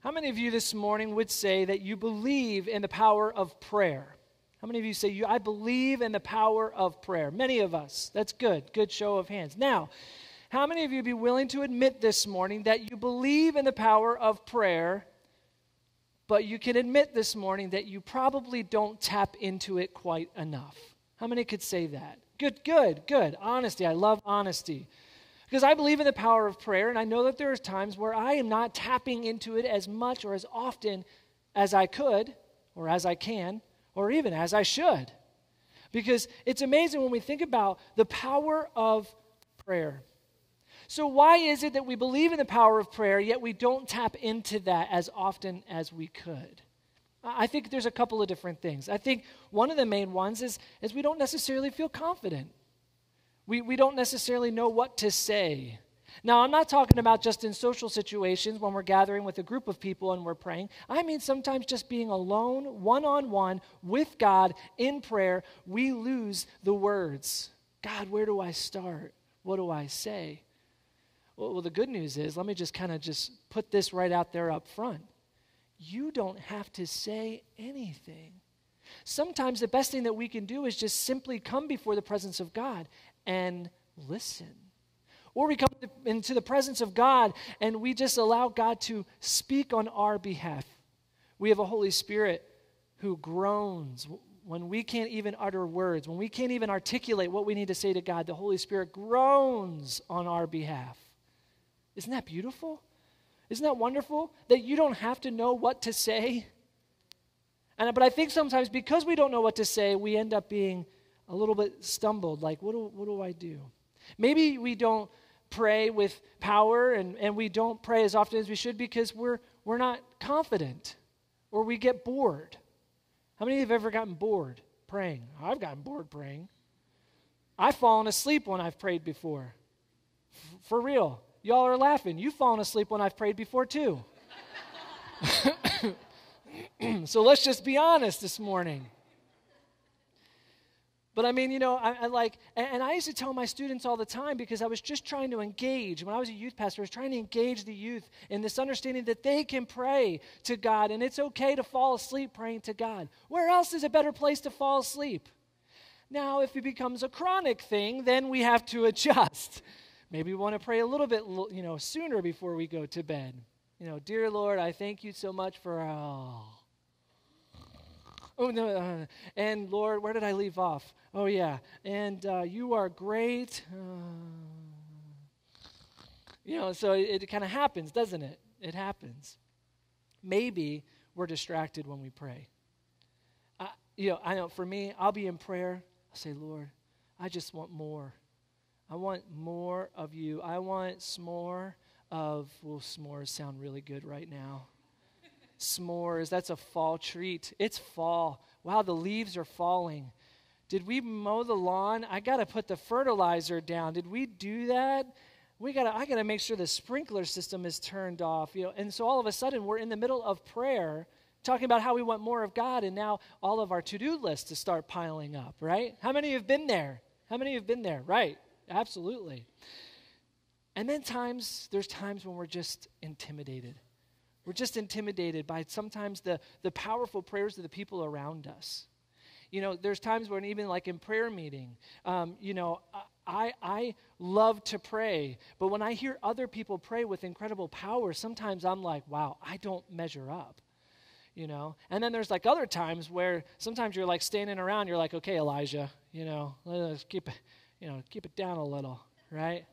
How many of you this morning would say that you believe in the power of prayer? How many of you say, I believe in the power of prayer? Many of us. That's good. Good show of hands. Now, how many of you be willing to admit this morning that you believe in the power of prayer, but you can admit this morning that you probably don't tap into it quite enough? How many could say that? Good, good, good. Honesty. I love honesty. Because I believe in the power of prayer, and I know that there are times where I am not tapping into it as much or as often as I could or as I can or even as I should. Because it's amazing when we think about the power of prayer. So, why is it that we believe in the power of prayer, yet we don't tap into that as often as we could? I think there's a couple of different things. I think one of the main ones is, is we don't necessarily feel confident. We, we don't necessarily know what to say. Now, I'm not talking about just in social situations when we're gathering with a group of people and we're praying. I mean, sometimes just being alone, one on one, with God in prayer, we lose the words. God, where do I start? What do I say? Well, well the good news is, let me just kind of just put this right out there up front. You don't have to say anything. Sometimes the best thing that we can do is just simply come before the presence of God and listen. Or we come into the presence of God and we just allow God to speak on our behalf. We have a Holy Spirit who groans when we can't even utter words, when we can't even articulate what we need to say to God. The Holy Spirit groans on our behalf. Isn't that beautiful? Isn't that wonderful? That you don't have to know what to say. And, but I think sometimes because we don't know what to say, we end up being a little bit stumbled like, what do, what do I do? Maybe we don't pray with power and, and we don't pray as often as we should because we're, we're not confident or we get bored. How many of you have ever gotten bored praying? I've gotten bored praying. I've fallen asleep when I've prayed before. F- for real. Y'all are laughing. You've fallen asleep when I've prayed before, too. so let's just be honest this morning. But I mean, you know, I, I like, and, and, I used to tell my students all the time because I was just trying to engage. When I was a youth pastor, I was trying to engage the youth in this understanding that they can pray to God and it's okay to fall asleep praying to God. Where else is a better place to fall asleep? Now, if it becomes a chronic thing, then we have to adjust. Maybe we want to pray a little bit, you know, sooner before we go to bed. You know, dear Lord, I thank you so much for. Oh, oh no, uh, and Lord, where did I leave off? Oh, yeah. And uh, you are great. Uh, you know, so it, it kind of happens, doesn't it? It happens. Maybe we're distracted when we pray. You know, I know for me, I'll be in prayer. I'll say, Lord, I just want more. I want more of you. I want s'more of, well, s'mores sound really good right now. S'mores, that's a fall treat. It's fall. Wow, the leaves are falling. Did we mow the lawn? I got to put the fertilizer down. Did we do that? We got to I got to make sure the sprinkler system is turned off, you know. And so all of a sudden we're in the middle of prayer talking about how we want more of God and now all of our to-do lists to start piling up, right? How many have been there? How many have been there? Right. Absolutely. And then times there's times when we're just intimidated. We're just intimidated by sometimes the the powerful prayers of the people around us. You know, there's times when even like in prayer meeting, um, you know, I, I love to pray, but when I hear other people pray with incredible power, sometimes I'm like, wow, I don't measure up. You know, and then there's like other times where sometimes you're like standing around, you're like, okay, Elijah, you know, let's keep it, you know, keep it down a little, right?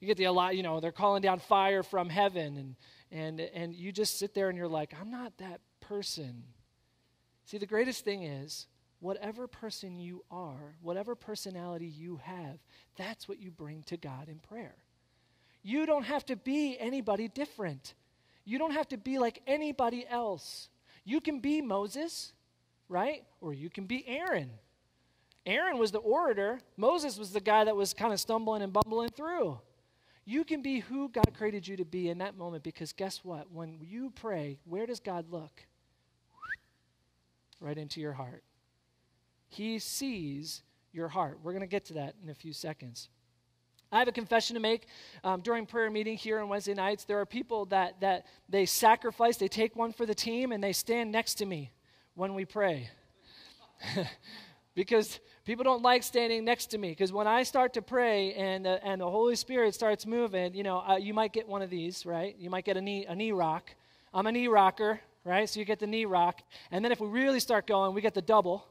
You get the you know, they're calling down fire from heaven, and and and you just sit there and you're like, I'm not that person See, the greatest thing is whatever person you are, whatever personality you have, that's what you bring to God in prayer. You don't have to be anybody different. You don't have to be like anybody else. You can be Moses, right? Or you can be Aaron. Aaron was the orator, Moses was the guy that was kind of stumbling and bumbling through. You can be who God created you to be in that moment because guess what? When you pray, where does God look? right into your heart. He sees your heart. We're going to get to that in a few seconds. I have a confession to make. Um, during prayer meeting here on Wednesday nights, there are people that, that they sacrifice, they take one for the team, and they stand next to me when we pray. because people don't like standing next to me. Because when I start to pray and, and the Holy Spirit starts moving, you know, uh, you might get one of these, right? You might get a knee, a knee rock. I'm a knee rocker, right? So you get the knee rock. And then if we really start going, we get the double.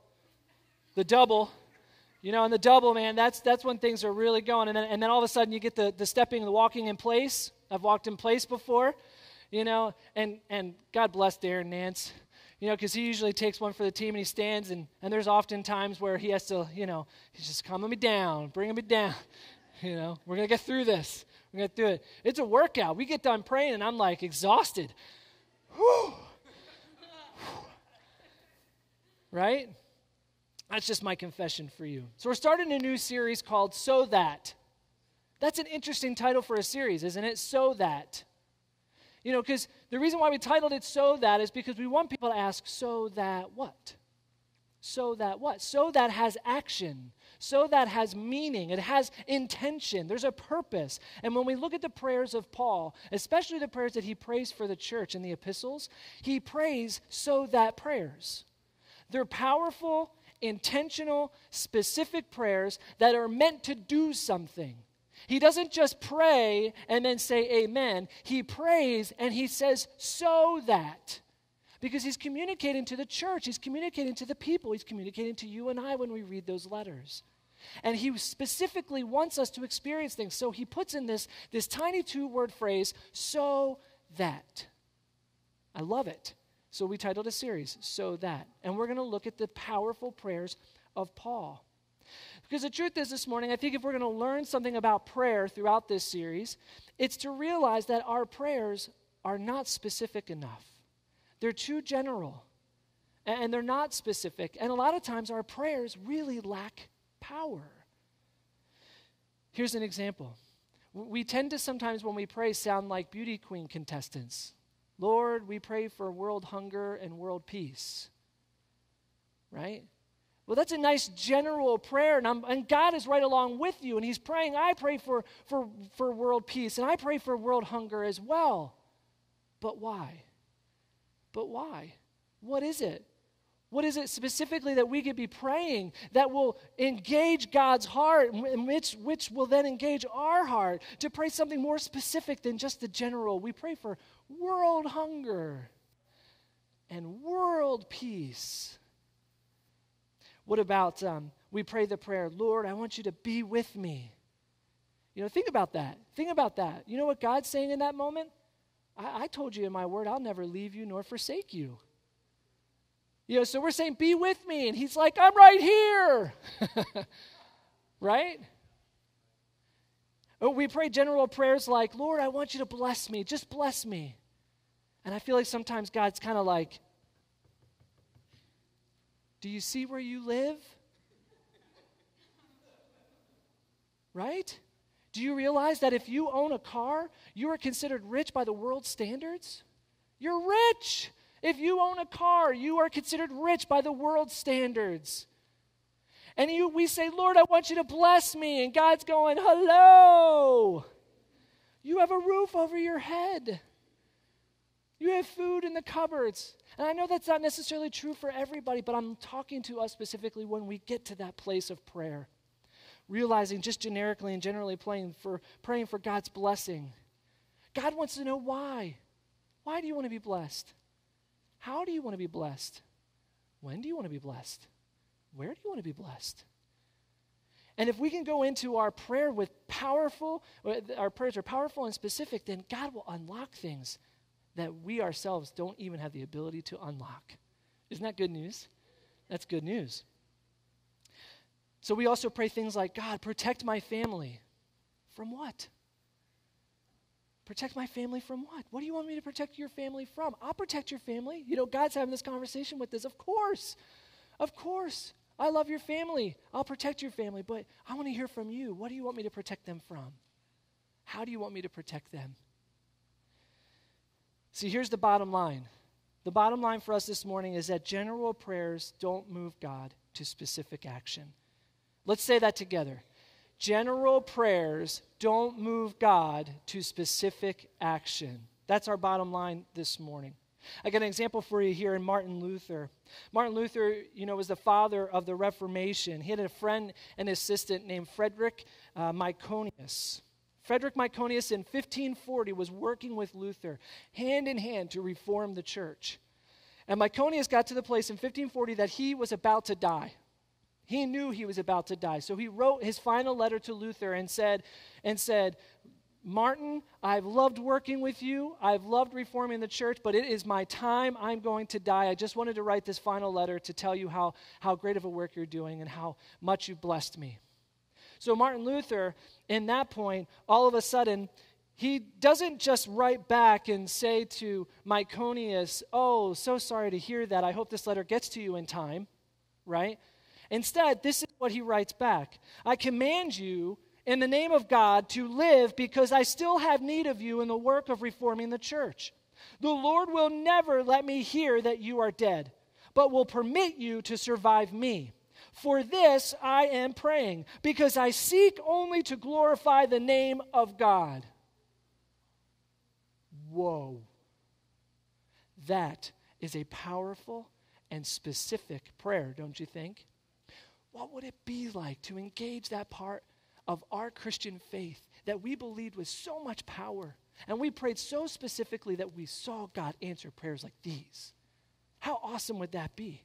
The double you know, and the double, man, that's, that's when things are really going. And then, and then all of a sudden you get the, the stepping the walking in place. I've walked in place before, you know, and, and God bless Darren Nance, you know, because he usually takes one for the team and he stands. And, and there's often times where he has to, you know, he's just calming me down, bringing me down. You know, we're going to get through this. We're going to do it. It's a workout. We get done praying and I'm like exhausted. Right? That's just my confession for you. So, we're starting a new series called So That. That's an interesting title for a series, isn't it? So That. You know, because the reason why we titled it So That is because we want people to ask, So that what? So that what? So that has action. So that has meaning. It has intention. There's a purpose. And when we look at the prayers of Paul, especially the prayers that he prays for the church in the epistles, he prays so that prayers. They're powerful intentional, specific prayers that are meant to do something. He doesn't just pray and then say amen. He prays and he says, so that. Because he's communicating to the church, he's communicating to the people, he's communicating to you and I when we read those letters. And he specifically wants us to experience things. So he puts in this, this tiny two word phrase, so that. I love it. So we titled a series, So That. And we're going to look at the powerful prayers of Paul. Because the truth is, this morning, I think if we're going to learn something about prayer throughout this series, it's to realize that our prayers are not specific enough. They're too general, and they're not specific. And a lot of times, our prayers really lack power. Here's an example. We tend to sometimes, when we pray, sound like beauty queen contestants. Lord, we pray for world hunger and world peace. Right? Well, that's a nice general prayer, and, and, God is right along with you, and He's praying. I pray for, for, for world peace, and I pray for world hunger as well. But why? But why? What is it? What is it specifically that we could be praying that will engage God's heart, which, which will then engage our heart to pray something more specific than just the general? We pray for world hunger and world peace. What about um, we pray the prayer, Lord, I want you to be with me? You know, think about that. Think about that. You know what God's saying in that moment? I, I told you in my word, I'll never leave you nor forsake you. You know, so we're saying, Be with me. And he's like, I'm right here. right? Or we pray general prayers like, Lord, I want you to bless me. Just bless me. And I feel like sometimes God's kind of like, Do you see where you live? right? Do you realize that if you own a car, you are considered rich by the world's standards? You're rich. If you own a car, you are considered rich by the world's standards. And you, we say, Lord, I want you to bless me. And God's going, hello. You have a roof over your head. You have food in the cupboards. And I know that's not necessarily true for everybody, but I'm talking to us specifically when we get to that place of prayer. Realizing just generically and generally praying for, praying for God's blessing. God wants to know why. Why do you want to be blessed? How do you want to be blessed? When do you want to be blessed? Where do you want to be blessed? And if we can go into our prayer with powerful, our prayers are powerful and specific, then God will unlock things that we ourselves don't even have the ability to unlock. Isn't that good news? That's good news. So we also pray things like God, protect my family. From what? Protect my family from what? What do you want me to protect your family from? I'll protect your family. You know, God's having this conversation with us. Of course. Of course. I love your family. I'll protect your family. But I want to hear from you. What do you want me to protect them from? How do you want me to protect them? See, here's the bottom line. The bottom line for us this morning is that general prayers don't move God to specific action. Let's say that together. general prayers don't move God to specific action. That's our bottom line this morning. I got an example for you here in Martin Luther. Martin Luther, you know, was the father of the Reformation. He had a friend and assistant named Frederick uh, Myconius. Frederick Myconius in 1540 was working with Luther hand in hand to reform the church. And Myconius got to the place in 1540 that he was about to die. He knew he was about to die. So he wrote his final letter to Luther and said, and said, Martin, I've loved working with you. I've loved reforming the church, but it is my time. I'm going to die. I just wanted to write this final letter to tell you how, how great of a work you're doing and how much you've blessed me. So, Martin Luther, in that point, all of a sudden, he doesn't just write back and say to Myconius, Oh, so sorry to hear that. I hope this letter gets to you in time, right? Instead, this is what he writes back I command you in the name of God to live because I still have need of you in the work of reforming the church. The Lord will never let me hear that you are dead, but will permit you to survive me. For this I am praying, because I seek only to glorify the name of God. Whoa. That is a powerful and specific prayer, don't you think? What would it be like to engage that part of our Christian faith that we believed with so much power and we prayed so specifically that we saw God answer prayers like these? How awesome would that be?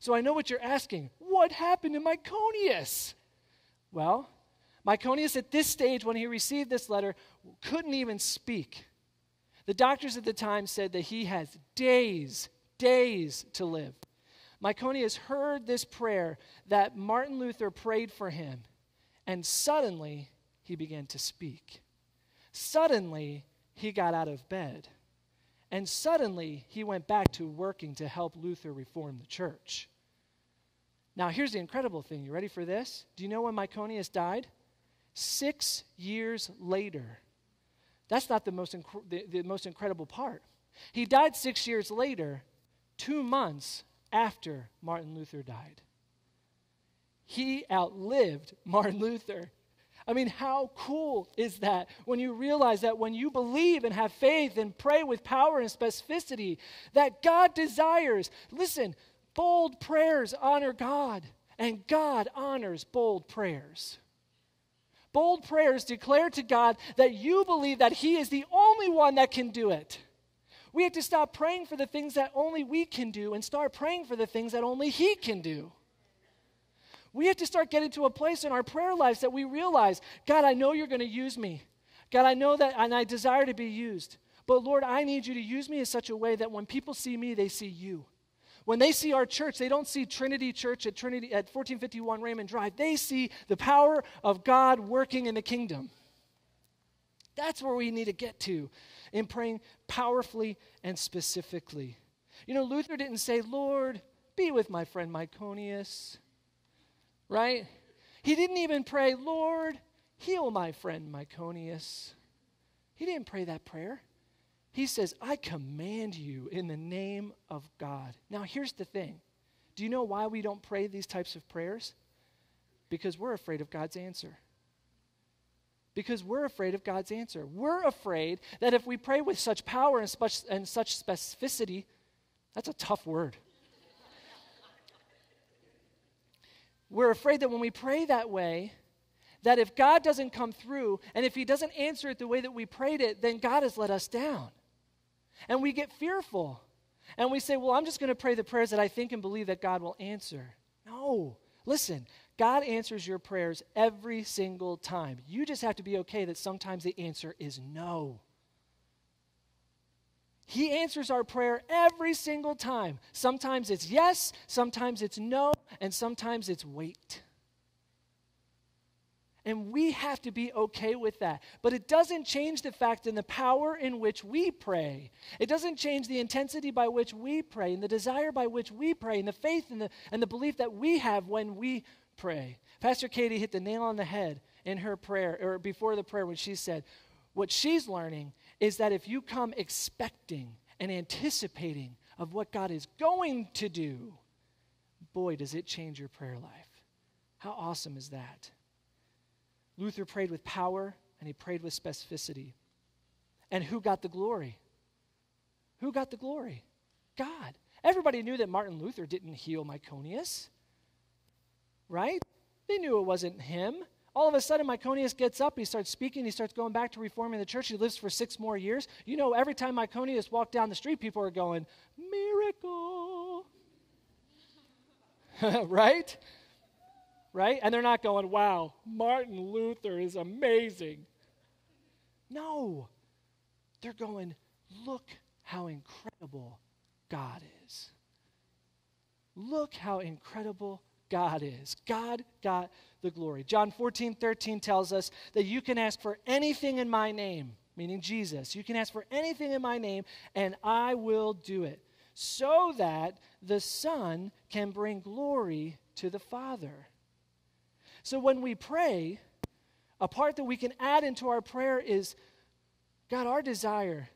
So I know what you're asking. What happened to Myconius? Well, Myconius at this stage, when he received this letter, couldn't even speak. The doctors at the time said that he has days, days to live. Myconius heard this prayer that Martin Luther prayed for him, and suddenly he began to speak. Suddenly he got out of bed. And suddenly he went back to working to help Luther reform the church. Now, here's the incredible thing. You ready for this? Do you know when Myconius died? Six years later. That's not the most, inc- the, the most incredible part. He died six years later, two months after Martin Luther died. He outlived Martin Luther. I mean, how cool is that when you realize that when you believe and have faith and pray with power and specificity, that God desires, listen, bold prayers honor God, and God honors bold prayers. Bold prayers declare to God that you believe that He is the only one that can do it. We have to stop praying for the things that only we can do and start praying for the things that only He can do. We have to start getting to a place in our prayer lives that we realize, God, I know you're going to use me. God, I know that, and I desire to be used. But Lord, I need you to use me in such a way that when people see me, they see you. When they see our church, they don't see Trinity Church at Trinity at 1451 Raymond Drive. They see the power of God working in the kingdom. That's where we need to get to in praying powerfully and specifically. You know, Luther didn't say, Lord, be with my friend Myconius, right? He didn't even pray, Lord, heal my friend Myconius. He didn't pray that prayer. He says, I command you in the name of God. Now, here's the thing do you know why we don't pray these types of prayers? Because we're afraid of God's answer because we're afraid of God's answer. We're afraid that if we pray with such power and such, and such specificity, that's a tough word. we're afraid that when we pray that way, that if God doesn't come through and if He doesn't answer it the way that we prayed it, then God has let us down. And we get fearful. And we say, well, I'm just going to pray the prayers that I think and believe that God will answer. No. Listen, God answers your prayers every single time. You just have to be okay that sometimes the answer is no. He answers our prayer every single time. Sometimes it's yes, sometimes it's no, and sometimes it's wait. And we have to be okay with that. But it doesn't change the fact and the power in which we pray. It doesn't change the intensity by which we pray and the desire by which we pray and the faith and the, and the belief that we have when we pray. Pastor Katie hit the nail on the head in her prayer, or before the prayer, when she said, What she's learning is that if you come expecting and anticipating of what God is going to do, boy, does it change your prayer life. How awesome is that? Luther prayed with power and he prayed with specificity. And who got the glory? Who got the glory? God. Everybody knew that Martin Luther didn't heal Myconius, right? They knew it wasn't him. All of a sudden, Myconius gets up, he starts speaking, he starts going back to reforming the church. He lives for six more years. You know, every time Myconius walked down the street, people are going, Miracle! right? Right? And they're not going, Wow, Martin Luther is amazing. No. They're going, Look how incredible God is. Look how incredible God is. God got the glory. John 14, 13 tells us that you can ask for anything in my name, meaning Jesus. You can ask for anything in my name, and I will do it, so that the Son can bring glory to the Father. So when we pray, a part that we can add into our prayer is God, our desire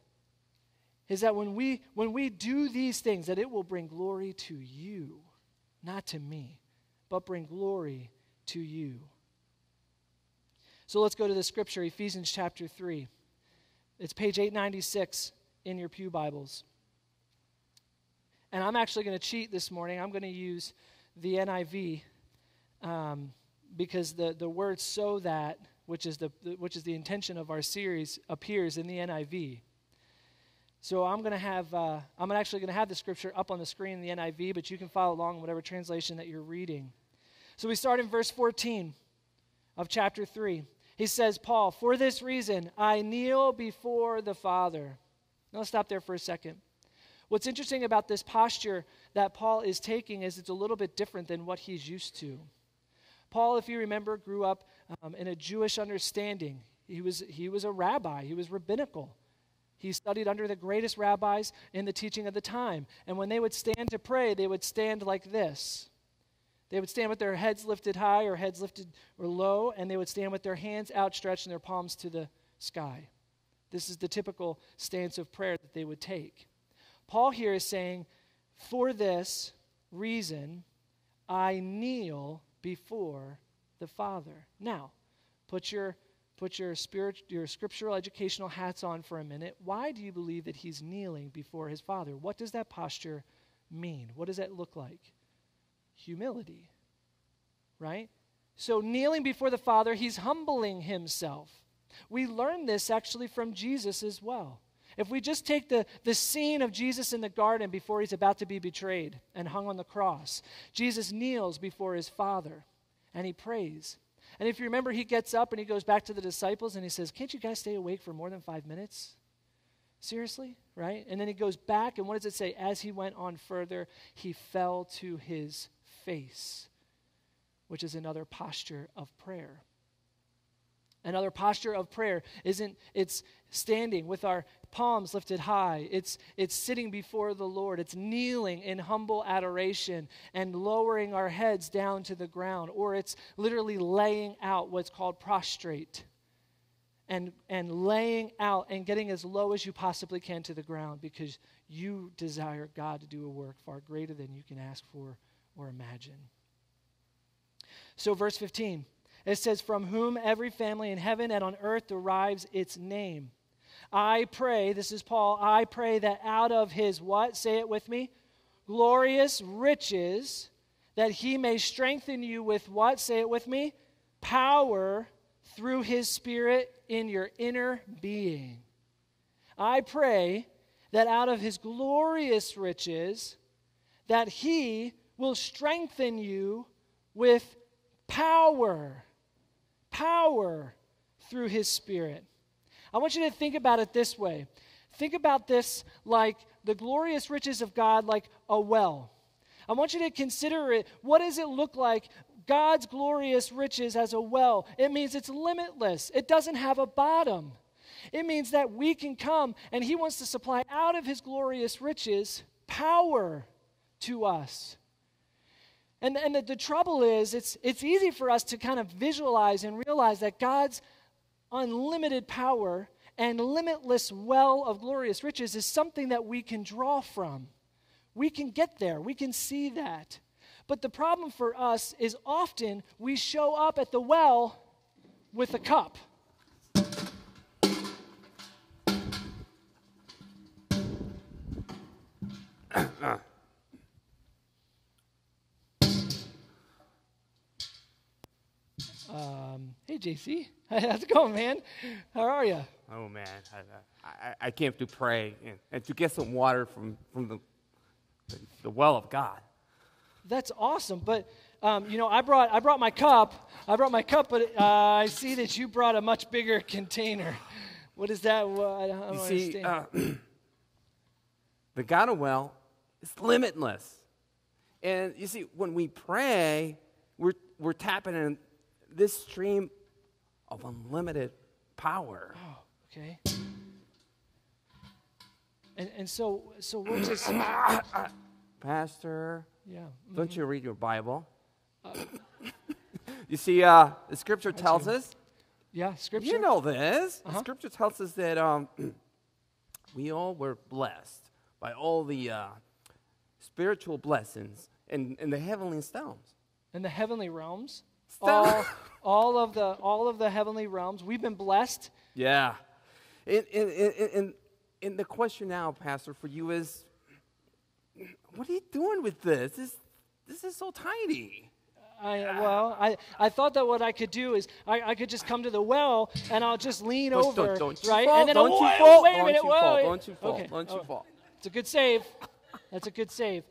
is that when we when we do these things that it will bring glory to you not to me but bring glory to you. So let's go to the scripture ephesians chapter 3 it's page 896 in your pew bibles. And i'm actually going to cheat this morning. I'm going to use the niv um, because the, the word so that which is the, which is the intention of our series appears in the niv so I'm going to have, uh, I'm actually going to have the scripture up on the screen in the NIV, but you can follow along in whatever translation that you're reading. So we start in verse 14 of chapter 3. He says, Paul, for this reason I kneel before the Father. Now let's stop there for a second. What's interesting about this posture that Paul is taking is it's a little bit different than what he's used to. Paul, if you remember, grew up um, in a Jewish understanding. He was, he was a rabbi, he was rabbinical. He studied under the greatest rabbis in the teaching of the time. And when they would stand to pray, they would stand like this. They would stand with their heads lifted high or heads lifted or low, and they would stand with their hands outstretched and their palms to the sky. This is the typical stance of prayer that they would take. Paul here is saying, For this reason, I kneel before the Father. Now, put your put your, spirit, your scriptural educational hats on for a minute. Why do you believe that he's kneeling before his Father? What does that posture mean? What does that look like? Humility, right? So, kneeling before the Father, he's humbling himself. We learn this actually from Jesus as well. If we just take the, the scene of Jesus in the garden before he's about to be betrayed and hung on the cross, Jesus kneels before his Father and he prays. And if you remember, he gets up and he goes back to the disciples and he says, Can't you guys stay awake for more than five minutes? Seriously? Right? And then he goes back, and what does it say? As he went on further, he fell to his face, which is another posture of prayer. Another posture of prayer isn't it's standing with our palms lifted high. It's it's sitting before the Lord. It's kneeling in humble adoration and lowering our heads down to the ground or it's literally laying out what's called prostrate. And and laying out and getting as low as you possibly can to the ground because you desire God to do a work far greater than you can ask for or imagine. So verse 15 it says, From whom every family in heaven and on earth derives its name. I pray, this is Paul, I pray that out of his what? Say it with me. Glorious riches, that he may strengthen you with what? Say it with me. Power through his spirit in your inner being. I pray that out of his glorious riches, that he will strengthen you with power power through his spirit. I want you to think about it this way. Think about this like the glorious riches of God, like a well. I want you to consider it. What does it look like? God's glorious riches as a well. It means it's limitless, it doesn't have a bottom. It means that we can come and He wants to supply out of His glorious riches power to us. And, and the, the trouble is, it's, it's easy for us to kind of visualize and realize that God's unlimited power and limitless well of glorious riches is something that we can draw from. We can get there, we can see that. But the problem for us is often we show up at the well with a cup. um, hey, JC. How's it going, man? How are you? Oh man, I, I, I came to pray and, and, to get some water from, from the, the, the well of God. That's awesome. But um, you know, I brought I brought my cup. I brought my cup, but uh, I see that you brought a much bigger container. What is that? Well, I don't, you see, uh, the God of well is limitless, and you see, when we pray, we're we're tapping in this stream of unlimited power. Oh, okay. And and so so we'll just Pastor. Yeah. Mm-hmm. Don't you read your Bible? Uh, you see, uh, the scripture tells us. Yeah, scripture. You know this. Uh-huh. The scripture tells us that um, we all were blessed by all the uh, spiritual blessings in, in the heavenly realms. In the heavenly realms? All, all, of the, all of the heavenly realms. We've been blessed. Yeah. And, and, and, and the question now, Pastor, for you is what are you doing with this? This, this is so tiny. I, well, I, I thought that what I could do is I, I could just come to the well and I'll just lean don't, over, don't, don't right? Fall, and then don't oh, you fall, wait a don't minute, you whoa, fall, don't you fall, okay. don't you oh, fall. It's a good save. That's a good save.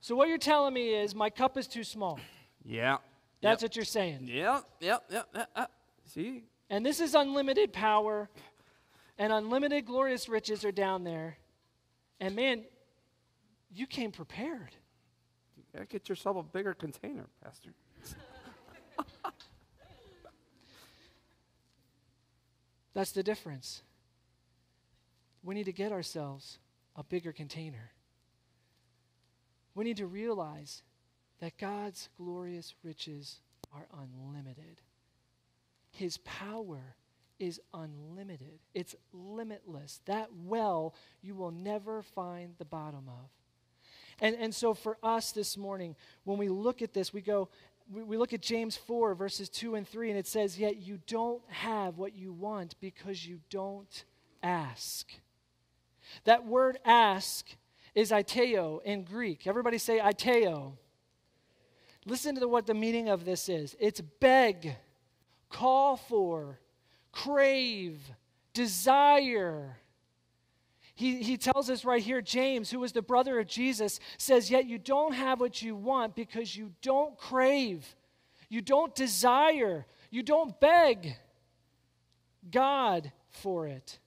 So what you're telling me is my cup is too small. Yeah. That's yep. what you're saying. Yep, yep, yep. yep. See? And this is unlimited power and unlimited glorious riches are down there. And man, you came prepared. You gotta get yourself a bigger container, Pastor. That's the difference. We need to get ourselves a bigger container. We need to realize that God's glorious riches are unlimited. His power is unlimited, it's limitless. That well you will never find the bottom of. And, and so for us this morning, when we look at this, we go, we, we look at James 4, verses 2 and 3, and it says, Yet you don't have what you want because you don't ask. That word ask is aiteo in Greek. Everybody say aiteo. Listen to what the meaning of this is. It's beg, call for, crave, desire. He, he tells us right here, James, who was the brother of Jesus, says, Yet you don't have what you want because you don't crave, you don't desire, you don't beg God for it.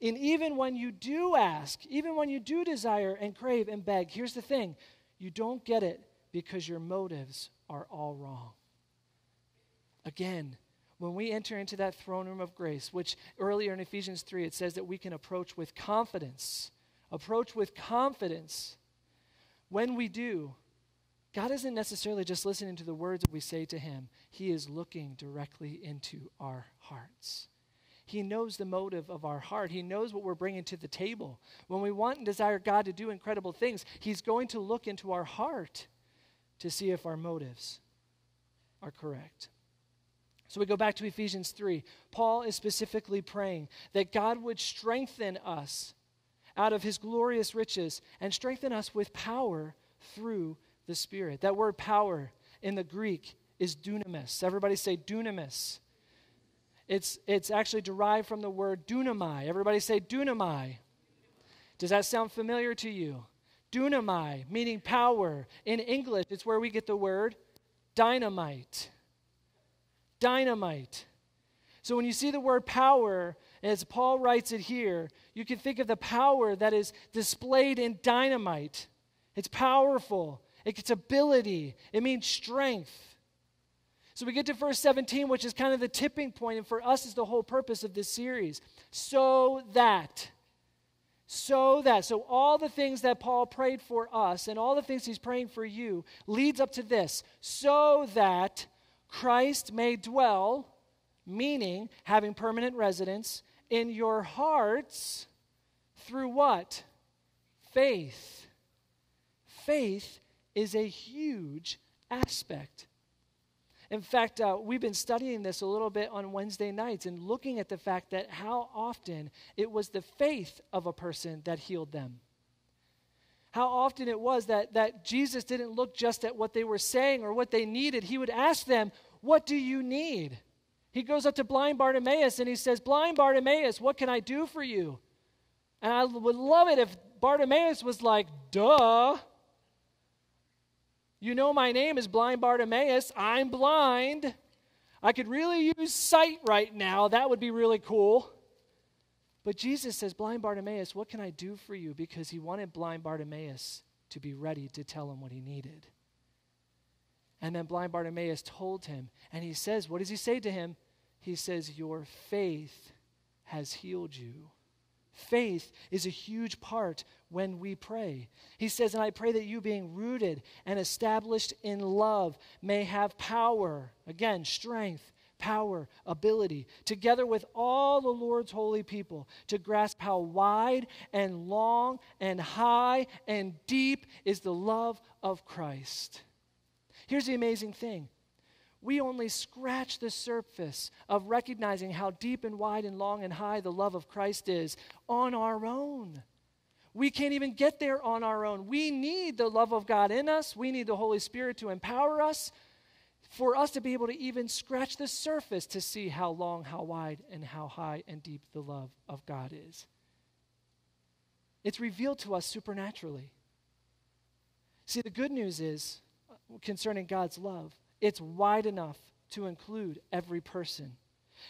And even when you do ask, even when you do desire and crave and beg, here's the thing. You don't get it because your motives are all wrong. Again, when we enter into that throne room of grace, which earlier in Ephesians 3 it says that we can approach with confidence, approach with confidence. When we do, God isn't necessarily just listening to the words that we say to Him, He is looking directly into our hearts. He knows the motive of our heart. He knows what we're bringing to the table. When we want and desire God to do incredible things, He's going to look into our heart to see if our motives are correct. So we go back to Ephesians 3. Paul is specifically praying that God would strengthen us out of his glorious riches and strengthen us with power through the Spirit. That word power in the Greek is dunamis. Everybody say dunamis. It's, it's actually derived from the word dunamai. Everybody say dunamai. Does that sound familiar to you? Dunamai, meaning power. In English, it's where we get the word dynamite. Dynamite. So when you see the word power, as Paul writes it here, you can think of the power that is displayed in dynamite. It's powerful, it's ability, it means strength. So we get to verse 17, which is kind of the tipping point, and for us is the whole purpose of this series. So that, so that, so all the things that Paul prayed for us and all the things he's praying for you leads up to this. So that Christ may dwell, meaning having permanent residence, in your hearts through what? Faith. Faith is a huge aspect In fact, uh, we've been studying this a little bit on Wednesday nights and looking at the fact that how often it was the faith of a person that healed them. How often it was that, that Jesus didn't look just at what they were saying or what they needed. He would ask them, What do you need? He goes up to blind Bartimaeus and he says, Blind Bartimaeus, what can I do for you? And I would love it if Bartimaeus was like, Duh. You know, my name is Blind Bartimaeus. I'm blind. I could really use sight right now. That would be really cool. But Jesus says, Blind Bartimaeus, what can I do for you? Because he wanted blind Bartimaeus to be ready to tell him what he needed. And then blind Bartimaeus told him, and he says, What does he say to him? He says, Your faith has healed you. Faith is a huge part when we pray. He says, And I pray that you, being rooted and established in love, may have power, again, strength, power, ability, together with all the Lord's holy people, to grasp how wide and long and high and deep is the love of Christ. Here's the amazing thing we only scratch the surface of recognizing how deep and wide and long and high the love of Christ is on our own. We can't even get there on our own. We need the love of God in us. We need the Holy Spirit to empower us for us to be able to even scratch the surface to see how long, how wide, and how high and deep the love of God is. It's revealed to us supernaturally. See, the good news is concerning God's love it's wide enough to include every person,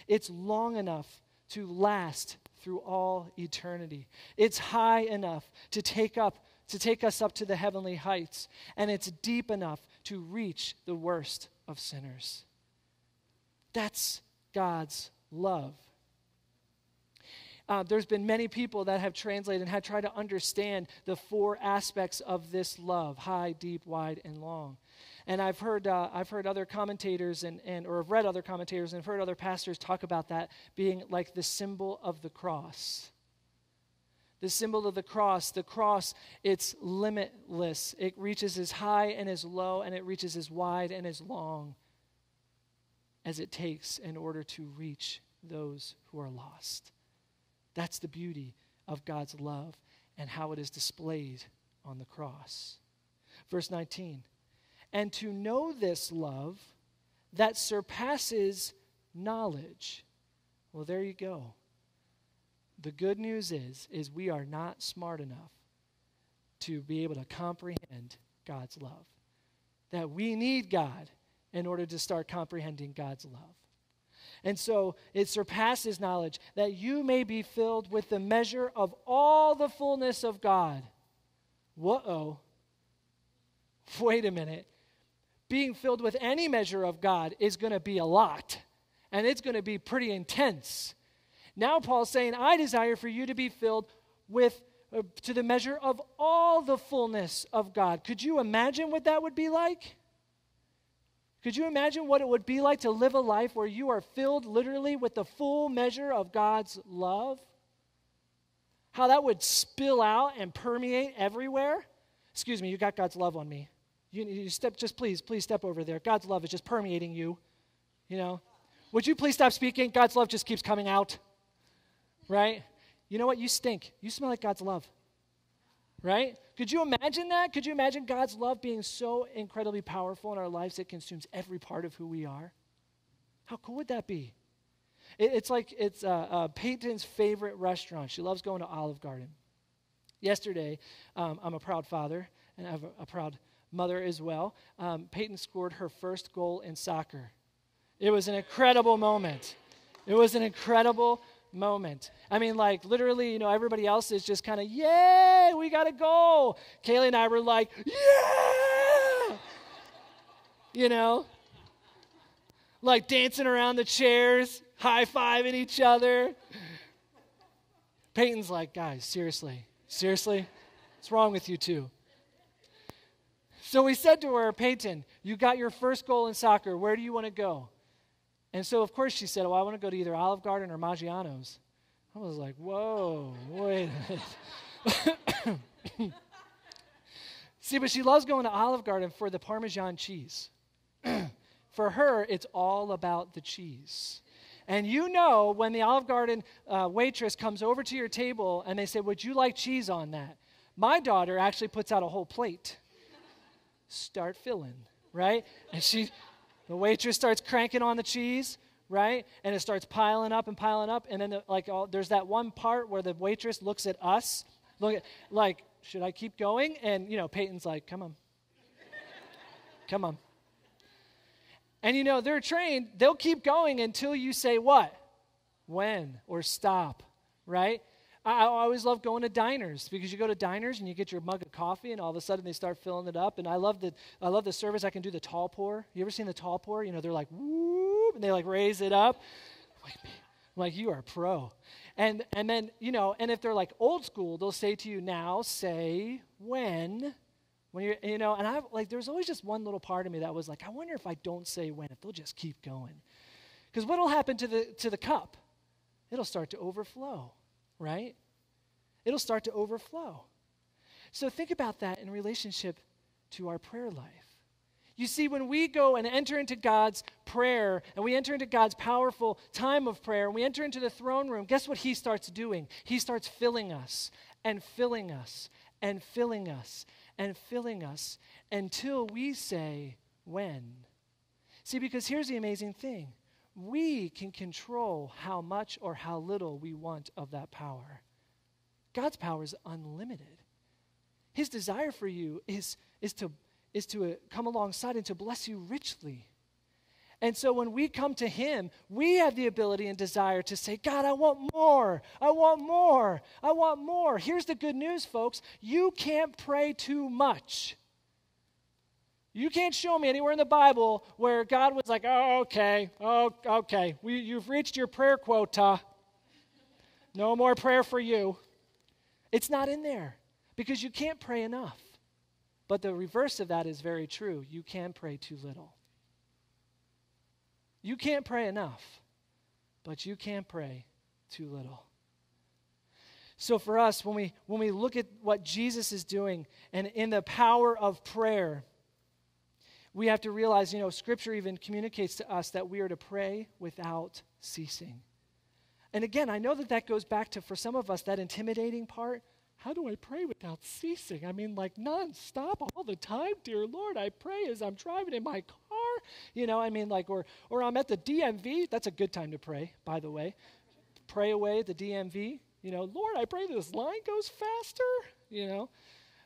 it's long enough to last through all eternity. It's high enough to take up to take us up to the heavenly heights, and it's deep enough to reach the worst of sinners. That's God's love. Uh, there's been many people that have translated and have tried to understand the four aspects of this love high, deep, wide, and long. And I've heard, uh, I've heard other commentators and, and, or have read other commentators and heard other pastors talk about that being like the symbol of the cross. The symbol of the cross, the cross, it's limitless. It reaches as high and as low, and it reaches as wide and as long as it takes in order to reach those who are lost. That's the beauty of God's love and how it is displayed on the cross. Verse 19 and to know this love that surpasses knowledge. Well, there you go. The good news is is we are not smart enough to be able to comprehend God's love. That we need God in order to start comprehending God's love. And so it surpasses knowledge that you may be filled with the measure of all the fullness of God. Whoa. Wait a minute being filled with any measure of God is going to be a lot, and it's going to be pretty intense. Now, Paul's saying, I desire for you to be filled with uh, to the measure of all the fullness of God. Could you imagine what that would be like? Could you imagine what it would be like to live a life where you are filled literally with the full measure of God's love? How that would spill out and permeate everywhere? Excuse me, you got God's love on me. You, you step, just please, please step over there. God's love is just permeating you. You know, would you please stop speaking? God's love just keeps coming out. Right? You know what? You stink. You smell like God's love. Right? Could you imagine that? Could you imagine God's love being so incredibly powerful in our lives it consumes every part of who we are? How cool would that be? It, it's like it's uh, uh, Peyton's favorite restaurant. She loves going to Olive Garden. Yesterday, um, I'm a proud father, and I have a, a proud mother as well, um, Peyton scored her first goal in soccer. It was an incredible moment. It was an incredible moment. I mean, like, literally, you know, everybody else is just kind of, yay, we got a goal. Kaylee and I were like, yeah! You know? Like dancing around the chairs, high fiving each other. Peyton's like, guys, seriously, seriously? What's wrong with you two? So we said to her, Peyton, you got your first goal in soccer. Where do you want to go? And so, of course, she said, Well, I want to go to either Olive Garden or Maggiano's. I was like, Whoa, wait a minute. See, but she loves going to Olive Garden for the Parmesan cheese. For her, it's all about the cheese. And you know when the Olive Garden uh, waitress comes over to your table and they say, Would you like cheese on that? My daughter actually puts out a whole plate. Start filling, right? And she, the waitress starts cranking on the cheese, right? And it starts piling up and piling up. And then, the, like, all, there's that one part where the waitress looks at us, look at, like, should I keep going? And, you know, Peyton's like, come on. come on. And you know, they're trained, they'll keep going until you say what? When or stop, right? I, I, always love going to diners because you go to diners and you get your mug of coffee and all of a sudden they start filling it up. And I love the I love the service. I can do the tall pour. You ever seen the tall pour? You know, they're like whoop and they like raise it up. I'm like, I'm like you are a pro. And and then, you know, and if they're like old school, they'll say to you, now say when when you're, you know, and I like, there's always just one little part of me that was like, I wonder if I don't say when, if they'll just keep going. Because what'll happen to the, to the cup? It'll start to overflow, right? It'll start to overflow. So think about that in relationship to our prayer life. You see, when we go and enter into God's prayer and we enter into God's powerful time of prayer and we enter into the throne room, guess what He starts doing? He starts filling us and filling us and filling us and filling us until we say, When? See, because here's the amazing thing we can control how much or how little we want of that power. God's power is unlimited. His desire for you is, is to, is to uh, come alongside and to bless you richly. And so when we come to Him, we have the ability and desire to say, God, I want more. I want more. I want more. Here's the good news, folks you can't pray too much. You can't show me anywhere in the Bible where God was like, oh, okay, oh, okay, we, you've reached your prayer quota. No more prayer for you. It's not in there because you can't pray enough. But the reverse of that is very true. You can pray too little. You can't pray enough, but you can pray too little. So for us, when we when we look at what Jesus is doing and in the power of prayer, we have to realize, you know, Scripture even communicates to us that we are to pray without ceasing. And again, I know that that goes back to, for some of us, that intimidating part. How do I pray without ceasing? I mean, like nonstop all the time, dear Lord. I pray as I'm driving in my car you know, I mean, like, or, or I'm at the DMV. That's a good time to pray, by the way. Pray away at the DMV. You know, Lord, I pray this line goes faster, you know.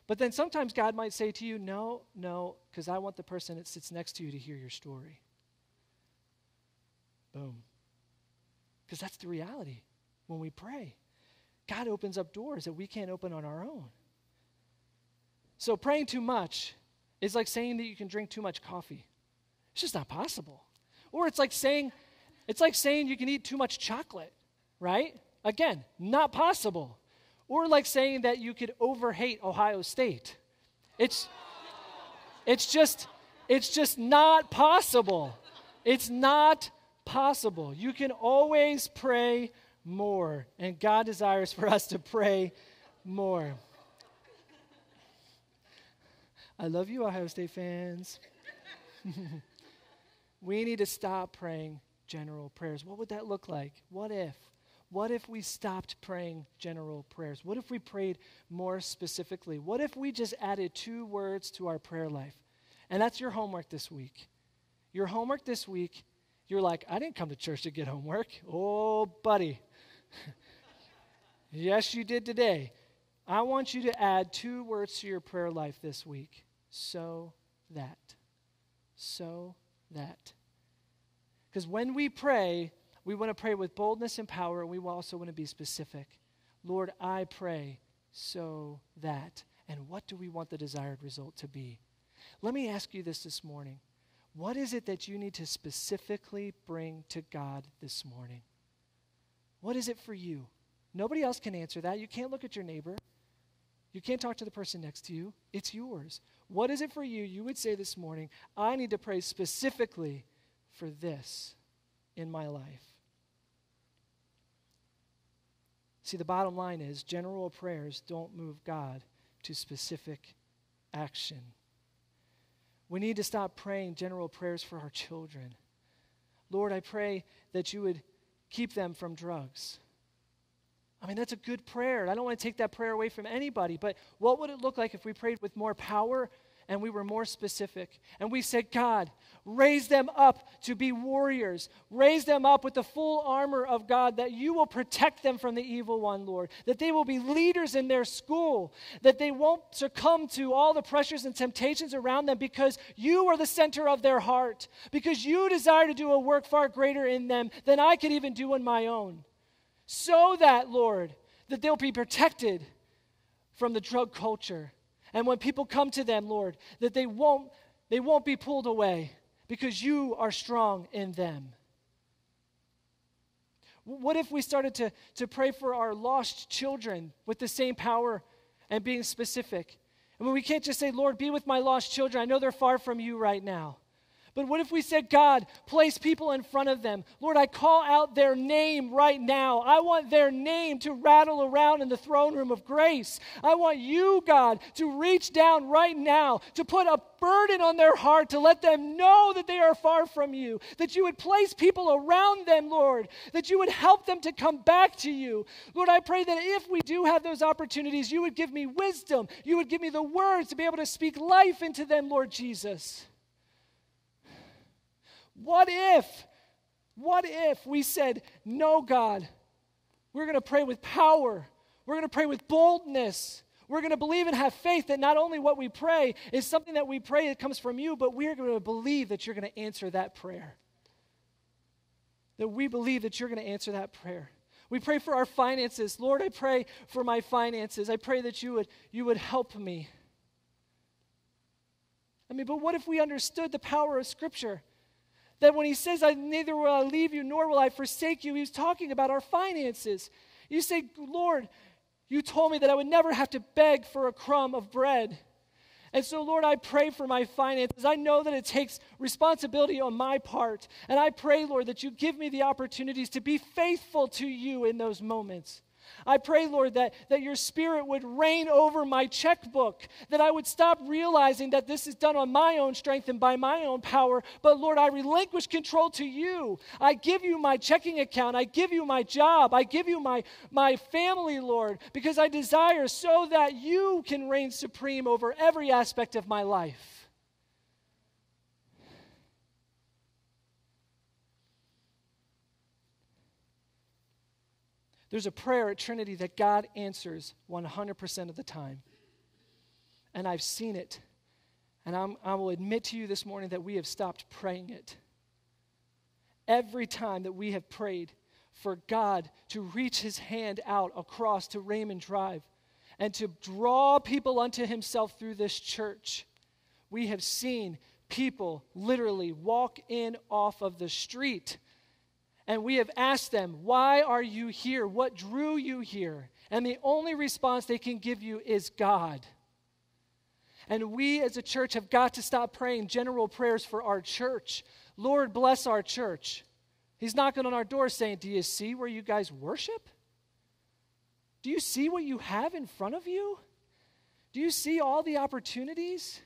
But then sometimes God might say to you, no, no, because I want the person that sits next to you to hear your story. Boom. Because that's the reality when we pray. God opens up doors that we can't open on our own. So praying too much is like saying that you can drink too much coffee. It's just not possible. Or it's like saying, it's like saying you can eat too much chocolate, right? Again, not possible. Or like saying that you could overhate Ohio State. It's it's just it's just not possible. It's not possible. You can always pray more, and God desires for us to pray more. I love you, Ohio State fans. We need to stop praying general prayers. What would that look like? What if? What if we stopped praying general prayers? What if we prayed more specifically? What if we just added two words to our prayer life? And that's your homework this week. Your homework this week, you're like, I didn't come to church to get homework. Oh, buddy. yes, you did today. I want you to add two words to your prayer life this week. So that. So that. Because when we pray, we want to pray with boldness and power, and we also want to be specific. Lord, I pray so that. And what do we want the desired result to be? Let me ask you this this morning. What is it that you need to specifically bring to God this morning? What is it for you? Nobody else can answer that. You can't look at your neighbor. You can't talk to the person next to you. It's yours. What is it for you? You would say this morning, I need to pray specifically for this in my life. See, the bottom line is general prayers don't move God to specific action. We need to stop praying general prayers for our children. Lord, I pray that you would keep them from drugs. I mean, that's a good prayer. I don't want to take that prayer away from anybody, but what would it look like if we prayed with more power and we were more specific. And we said, God, raise them up to be warriors. Raise them up with the full armor of God that you will protect them from the evil one, Lord. That they will be leaders in their school. That they won't succumb to all the pressures and temptations around them because you are the center of their heart. Because you desire to do a work far greater in them than I could even do on my own. So that, Lord, that they'll be protected from the drug culture and when people come to them, Lord, that they won't, they won't be pulled away because you are strong in them. What if we started to, to pray for our lost children with the same power and being specific? I mean, we can't just say, Lord, be with my lost children. I know they're far from you right now. But what if we said, God, place people in front of them? Lord, I call out their name right now. I want their name to rattle around in the throne room of grace. I want you, God, to reach down right now, to put a burden on their heart, to let them know that they are far from you, that you would place people around them, Lord, that you would help them to come back to you. Lord, I pray that if we do have those opportunities, you would give me wisdom, you would give me the words to be able to speak life into them, Lord Jesus. What if, what if we said, No, God, we're going to pray with power, we're going to pray with boldness. We're going to believe and have faith that not only what we pray is something that we pray that comes from you, but we're going to believe that you're going to answer that prayer. That we believe that you're going to answer that prayer. We pray for our finances. Lord, I pray for my finances. I pray that you would, you would help me. I mean, but what if we understood the power of Scripture? That when he says, I neither will I leave you nor will I forsake you, he's talking about our finances. You say, Lord, you told me that I would never have to beg for a crumb of bread. And so, Lord, I pray for my finances. I know that it takes responsibility on my part. And I pray, Lord, that you give me the opportunities to be faithful to you in those moments. I pray, Lord, that, that your spirit would reign over my checkbook, that I would stop realizing that this is done on my own strength and by my own power. But, Lord, I relinquish control to you. I give you my checking account. I give you my job. I give you my, my family, Lord, because I desire so that you can reign supreme over every aspect of my life. There's a prayer at Trinity that God answers 100% of the time. And I've seen it. And I'm, i will admit to you this morning that we have stopped praying it. Every time that we have prayed for God to reach his hand out across to Raymond Drive and to draw people unto himself through this church, we have seen people literally walk in off of the street and we have asked them, Why are you here? What drew you here? And the only response they can give you is God. And we as a church have got to stop praying general prayers for our church. Lord, bless our church. He's knocking on our door saying, Do you see where you guys worship? Do you see what you have in front of you? Do you see all the opportunities?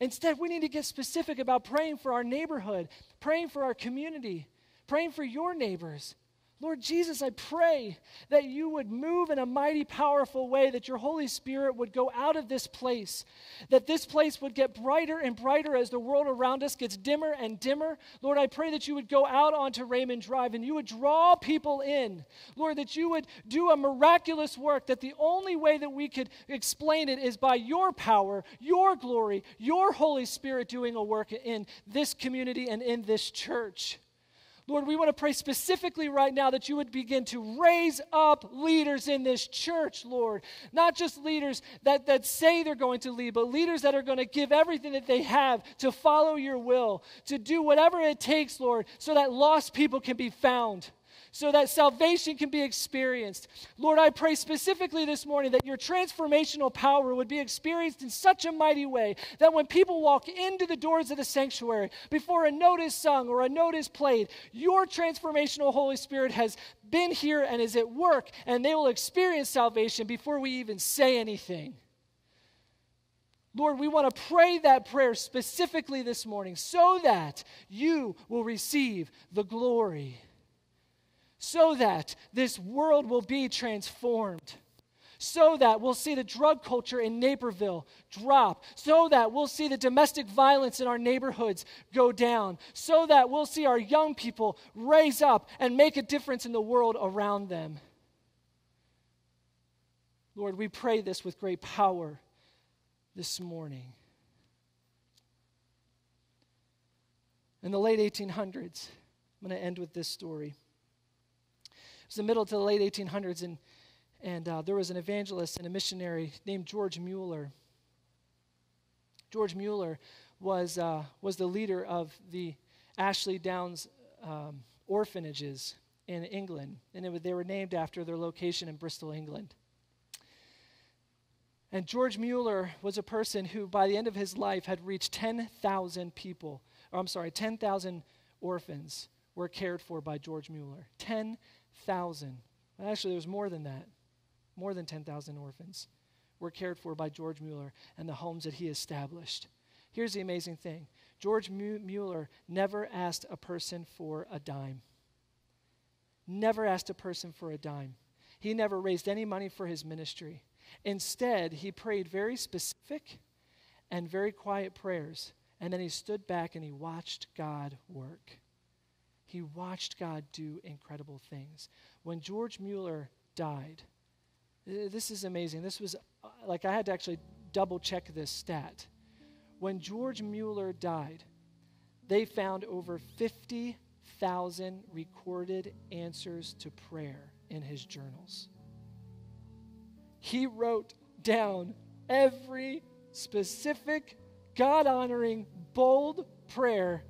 Instead, we need to get specific about praying for our neighborhood, praying for our community, praying for your neighbors. Lord Jesus, I pray that you would move in a mighty, powerful way, that your Holy Spirit would go out of this place, that this place would get brighter and brighter as the world around us gets dimmer and dimmer. Lord, I pray that you would go out onto Raymond Drive and you would draw people in. Lord, that you would do a miraculous work, that the only way that we could explain it is by your power, your glory, your Holy Spirit doing a work in this community and in this church. Lord, we want to pray specifically right now that you would begin to raise up leaders in this church, Lord. Not just leaders that, that say they're going to lead, but leaders that are going to give everything that they have to follow your will, to do whatever it takes, Lord, so that lost people can be found so that salvation can be experienced. Lord, I pray specifically this morning that your transformational power would be experienced in such a mighty way that when people walk into the doors of the sanctuary, before a note is sung or a note is played, your transformational Holy Spirit has been here and is at work, and they will experience salvation before we even say anything. Lord, we want to pray that prayer specifically this morning so that you will receive the glory, so that this world will be transformed, so that we'll see the drug culture in Naperville drop, so that we'll see the domestic violence in our neighborhoods go down, so that we'll see our young people raise up and make a difference in the world around them. Lord, we pray this with great power this morning. In the late 1800s, I'm going to end with this story. Was the middle to the late 1800s, and, and uh, there was an evangelist and a missionary named George Mueller. George Mueller was, uh, was the leader of the Ashley Downs um, orphanages in England, and they were named after their location in Bristol, England. And George Mueller was a person who, by the end of his life, had reached 10,000 people. Or, I'm sorry, 10,000 orphans were cared for by George Mueller. 10,000. Actually, there was more than that. More than 10,000 orphans were cared for by George Mueller and the homes that he established. Here's the amazing thing George Mueller never asked a person for a dime. Never asked a person for a dime. He never raised any money for his ministry. Instead, he prayed very specific and very quiet prayers, and then he stood back and he watched God work. He watched God do incredible things. When George Mueller died, this is amazing. This was uh, like I had to actually double check this stat. When George Mueller died, they found over 50,000 recorded answers to prayer in his journals he wrote down every specific, God honoring, bold prayer.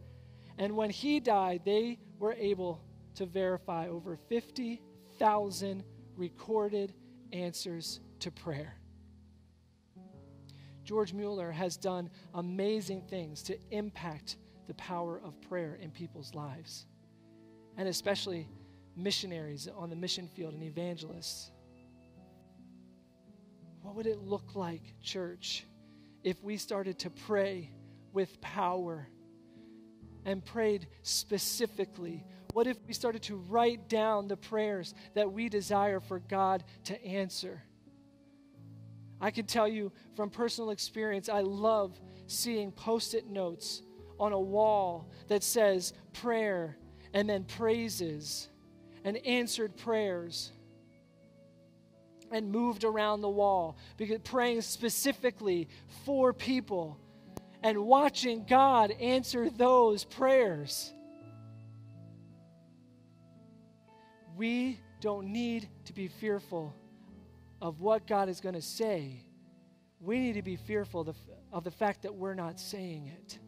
And when he died, they were able to verify over 50,000 recorded answers to prayer. George Mueller has done amazing things to impact the power of prayer in people's lives, and especially missionaries on the mission field and evangelists. What would it look like, church, if we started to pray with power and prayed specifically? What if we started to write down the prayers that we desire for God to answer? I can tell you from personal experience, I love seeing post it notes on a wall that says prayer and then praises and answered prayers and moved around the wall, because praying specifically for people and watching God answer those prayers. We don't need to be fearful of what God is going to say. We need to be fearful of the fact that we're not saying it.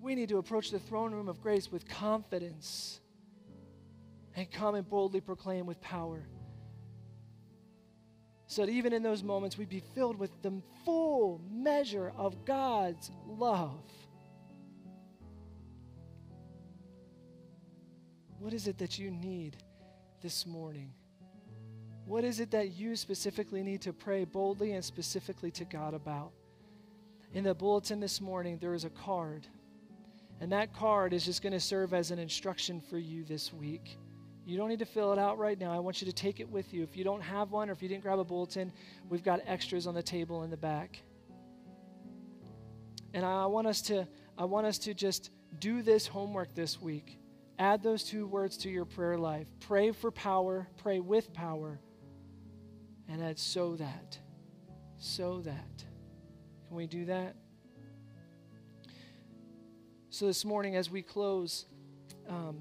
We need to approach the throne room of grace with confidence and come and boldly proclaim with power so that even in those moments we'd be filled with the full measure of God's love. What is it that you need this morning? What is it that you specifically need to pray boldly and specifically to God about? In the bulletin this morning, there is a card. And that card is just going to serve as an instruction for you this week. You don't need to fill it out right now. I want you to take it with you. If you don't have one or if you didn't grab a bulletin, we've got extras on the table in the back. And I want us to I want us to just do this homework this week. Add those two words to your prayer life. Pray for power, pray with power, and add so that. So that. Can we do that? So this morning, as we close, um,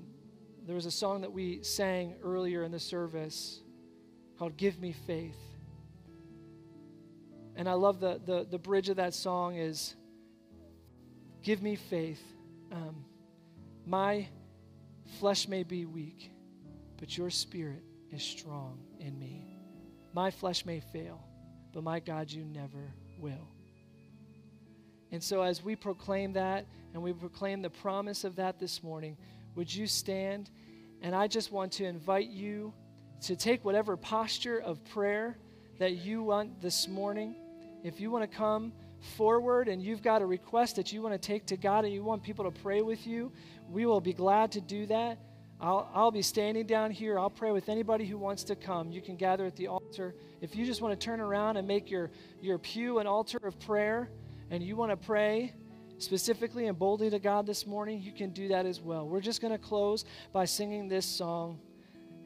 there was a song that we sang earlier in the service called Give Me Faith. And I love the, the, the bridge of that song is Give me faith. Um, my flesh may be weak, but your spirit is strong in me. My flesh may fail, but my God, you never will. And so, as we proclaim that and we proclaim the promise of that this morning, would you stand? And I just want to invite you to take whatever posture of prayer that you want this morning. if you want to come forward and you've got a request that you want to take to God and you want people to pray with you, we will be glad to do that. I'll, I'll be standing down here. I'll pray with anybody who wants to come. You can gather at the altar. If you just want to turn around and make your, your pew an altar of prayer and you want to pray specifically and boldly to God this morning, you can do that as well. We're just going to close by singing this song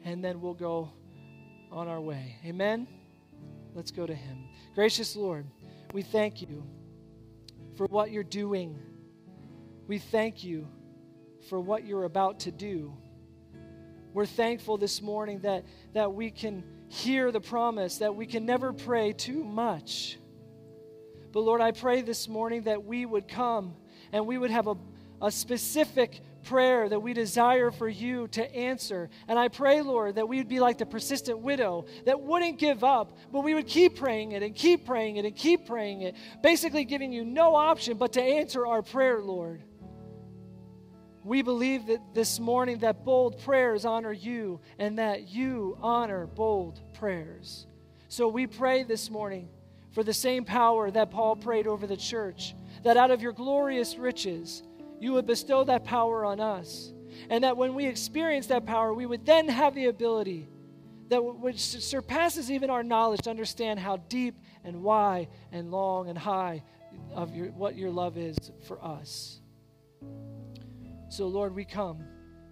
and then we'll go on our way. Amen? Let's go to Him. Gracious Lord, we thank you for what you're doing. We thank you for what you're about to do. We're thankful this morning that, that we can hear the promise that we can never pray too much. But Lord, I pray this morning that we would come and we would have a, a specific prayer that we desire for you to answer. And I pray, Lord, that we would be like the persistent widow that wouldn't give up, but we would keep praying it and keep praying it and keep praying it, basically giving you no option but to answer our prayer, Lord. We believe that this morning that bold prayers honor you and that you honor bold prayers. So we pray this morning for the same power that Paul prayed over the church, that out of your glorious riches you would bestow that power on us. And that when we experience that power, we would then have the ability that which surpasses even our knowledge to understand how deep and wide and long and high of your, what your love is for us. So, Lord, we come.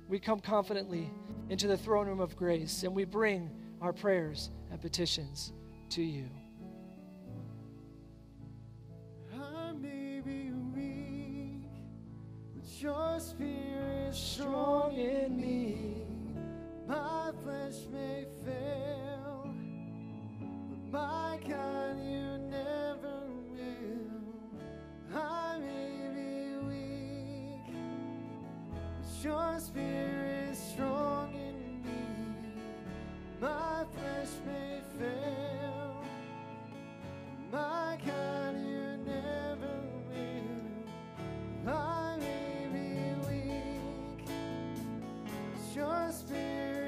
We come confidently into the throne room of grace and we bring our prayers and petitions to you. Your spirit is strong in me. My flesh may fail, but my God, you never will. I may be weak, but your spirit is strong in me. My flesh may fail. but My God, you never will. I your spirit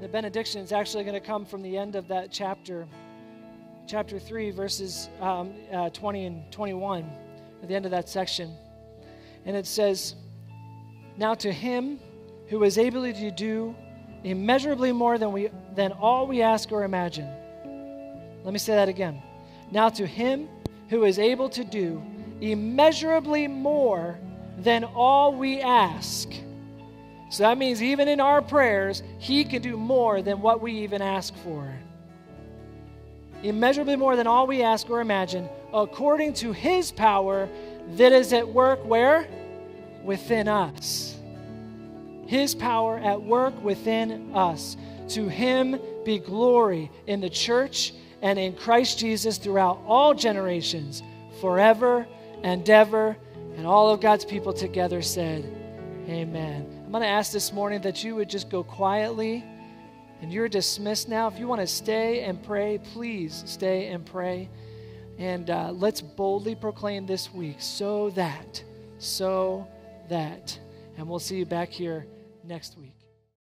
The benediction is actually going to come from the end of that chapter, chapter 3, verses um, uh, 20 and 21, at the end of that section. And it says, Now to him who is able to do immeasurably more than, we, than all we ask or imagine. Let me say that again. Now to him who is able to do immeasurably more than all we ask. So that means even in our prayers, He can do more than what we even ask for. Immeasurably more than all we ask or imagine, according to His power that is at work where? Within us. His power at work within us. To Him be glory in the church and in Christ Jesus throughout all generations, forever and ever. And all of God's people together said, Amen. I'm going to ask this morning that you would just go quietly and you're dismissed now. If you want to stay and pray, please stay and pray. And uh, let's boldly proclaim this week so that, so that. And we'll see you back here next week.